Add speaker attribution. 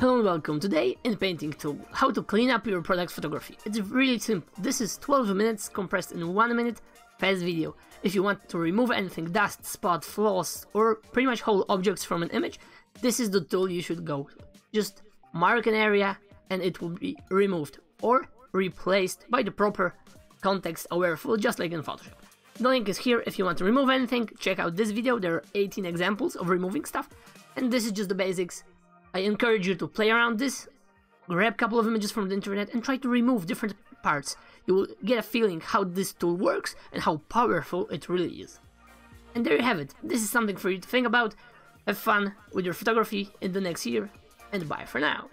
Speaker 1: Hello and welcome. Today Inpainting Tool, how to clean up your product photography. It's really simple. This is 12 minutes compressed in 1 minute fast video. If you want to remove anything, dust, spot, flaws, or pretty much whole objects from an image, this is the tool you should go. Just mark an area and it will be removed or replaced by the proper context aware tool just like in Photoshop. The link is here if you want to remove anything, check out this video, there are 18 examples of removing stuff, and this is just the basics I encourage you to play around this, grab a couple of images from the internet and try to remove different parts. You will get a feeling how this tool works and how powerful it really is. And there you have it. This is something for you to think about. Have fun with your photography in the next year and bye for now.